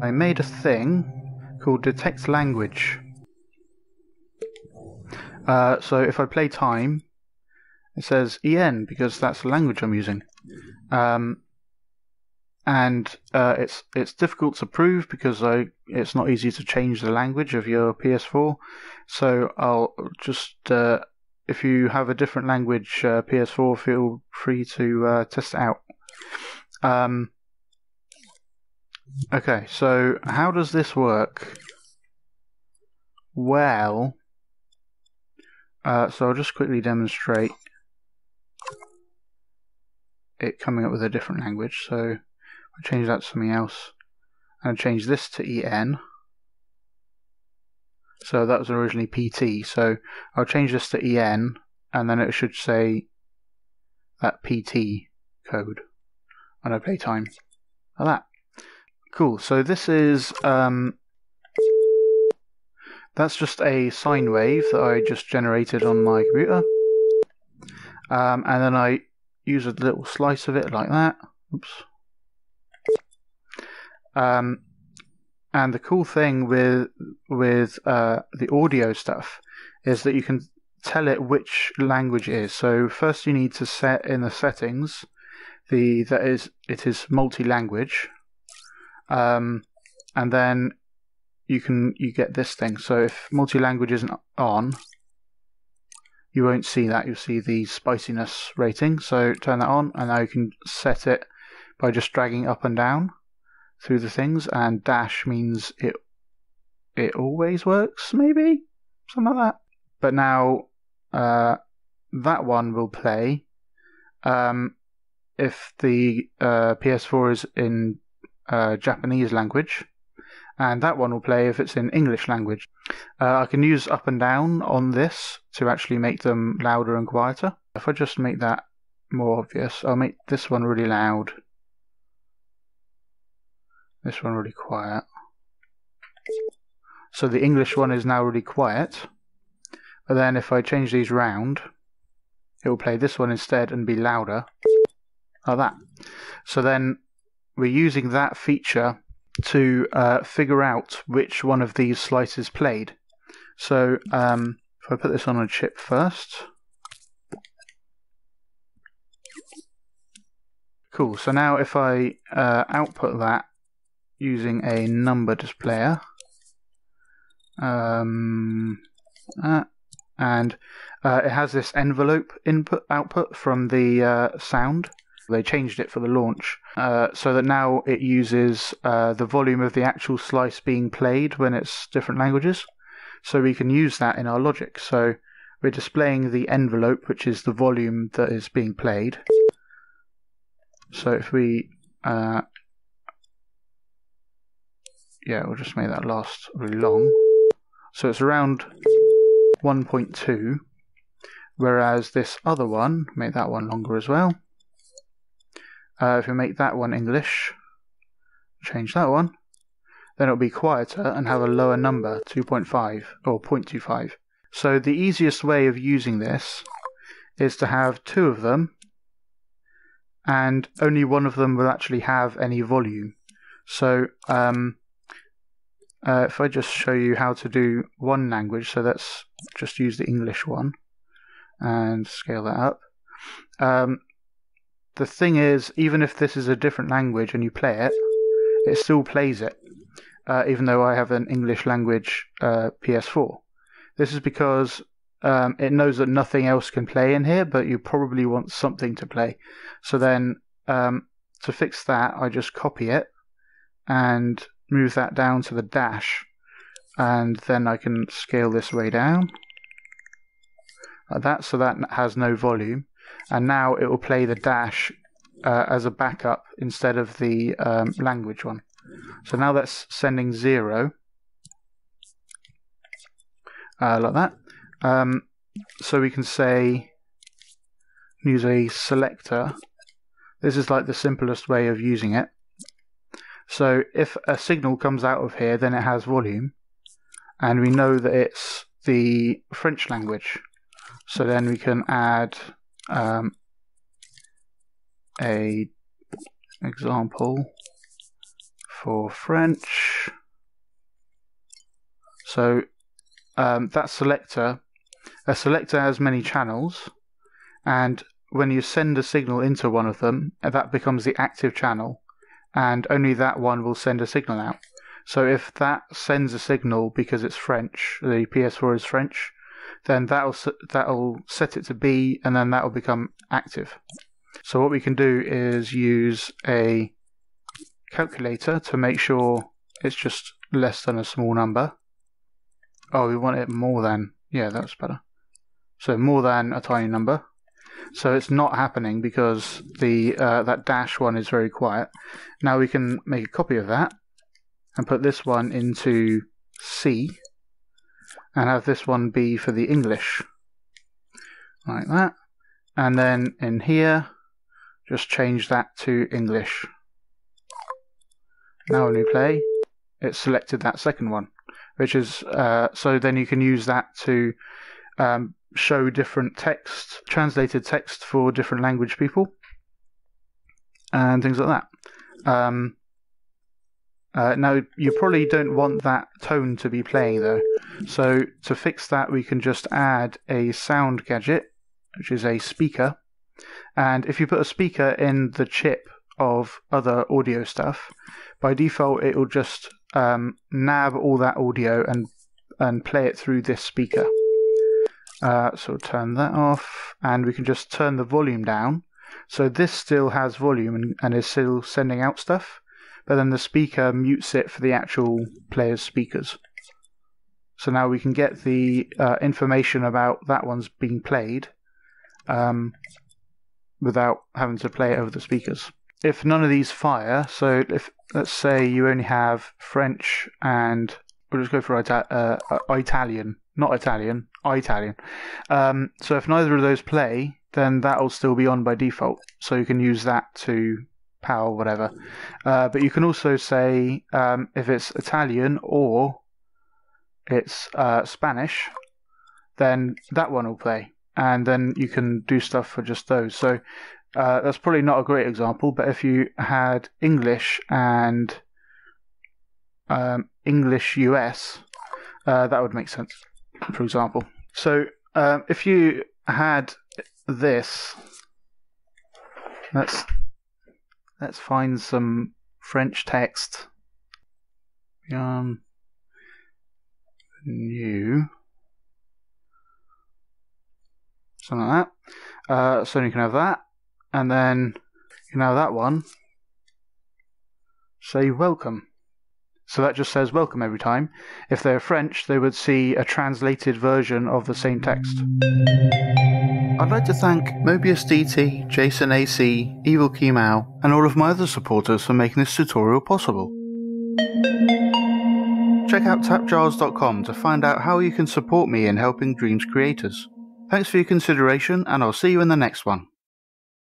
I made a thing called detect language. Uh, so if I play time, it says EN because that's the language I'm using. Um, and uh, it's it's difficult to prove because I it's not easy to change the language of your PS4. So I'll just uh, if you have a different language uh, PS4, feel free to uh, test it out. Um, okay, so how does this work? Well, uh, so I'll just quickly demonstrate it coming up with a different language. So I'll change that to something else and I change this to EN. So that was originally PT. So I'll change this to EN and then it should say that PT code I play time. Like that. Cool. So this is um, that's just a sine wave that I just generated on my computer. Um, and then I use a little slice of it like that. Oops. Um, and the cool thing with with uh, the audio stuff is that you can tell it which language it is. So first you need to set in the settings the that is it is multi-language, um, and then you can you get this thing. So if multi-language isn't on, you won't see that. You'll see the spiciness rating. So turn that on, and now you can set it by just dragging up and down through the things. And dash means it it always works, maybe something like that. But now uh, that one will play um, if the uh, PS4 is in uh, Japanese language, and that one will play if it's in English language. Uh, I can use up and down on this to actually make them louder and quieter. If I just make that more obvious, I'll make this one really loud, this one really quiet. So the English one is now really quiet, but then if I change these round, it will play this one instead and be louder, like that. So then we're using that feature to uh, figure out which one of these slices played. So um, if I put this on a chip first. Cool, so now if I uh, output that using a number displayer, um, uh, and it has this envelope input output from the uh, sound. They changed it for the launch uh, so that now it uses uh, the volume of the actual slice being played when it's different languages. So we can use that in our logic. So we're displaying the envelope, which is the volume that is being played. So if we, uh, yeah, we'll just make that last really long. So it's around 1.2, whereas this other one, make that one longer as well. Uh, if we make that one English, change that one, then it'll be quieter and have a lower number, 2.5 or 0.25. So the easiest way of using this is to have two of them and only one of them will actually have any volume. So um, uh, if I just show you how to do one language, so let's just use the English one and scale that up. Um, the thing is, even if this is a different language and you play it, it still plays it, uh, even though I have an English language uh, PS4. This is because um, it knows that nothing else can play in here, but you probably want something to play. So then, um, to fix that, I just copy it and move that down to the dash, and then I can scale this way down like that, so that has no volume and now it will play the dash uh, as a backup instead of the um, language one. So now that's sending zero, uh, like that. Um, so we can say, use a selector. This is like the simplest way of using it. So if a signal comes out of here, then it has volume, and we know that it's the French language. So then we can add um, a example for French. So um, that selector, a selector has many channels, and when you send a signal into one of them, that becomes the active channel, and only that one will send a signal out. So if that sends a signal because it's French, the PS4 is French, then that'll that'll set it to B, and then that will become active. So what we can do is use a calculator to make sure it's just less than a small number. Oh, we want it more than. Yeah, that's better. So more than a tiny number. So it's not happening because the uh, that dash one is very quiet. Now we can make a copy of that and put this one into C and have this one be for the English like that. And then in here, just change that to English. Now when we play, it selected that second one, which is uh, so then you can use that to um, show different text, translated text for different language people, and things like that. Um, uh, now you probably don't want that tone to be playing though, so to fix that we can just add a sound gadget, which is a speaker, and if you put a speaker in the chip of other audio stuff, by default it will just um, nab all that audio and and play it through this speaker. Uh, so we'll turn that off, and we can just turn the volume down. So this still has volume and, and is still sending out stuff, but then the speaker mutes it for the actual player's speakers. So now we can get the uh, information about that one's being played um, without having to play it over the speakers if none of these fire, so if let's say you only have French and we'll just go for Ita- uh, uh, Italian, not Italian, Italian. Um, so if neither of those play, then that'll still be on by default. So you can use that to power whatever. Uh, but you can also say um, if it's Italian or it's uh, Spanish, then that one will play. And then you can do stuff for just those. So uh, that's probably not a great example, but if you had English and um, English US, uh, that would make sense, for example. So um, if you had this, let's let's find some French text. Um, new. Something like that. Uh, so you can have that and then you know that one say welcome. So that just says welcome every time. If they're French, they would see a translated version of the same text. I'd like to thank Mobius DT, Jason AC, Evil Keymao, and all of my other supporters for making this tutorial possible. Check out TAPgiles.com to find out how you can support me in helping Dreams creators. Thanks for your consideration, and I'll see you in the next one.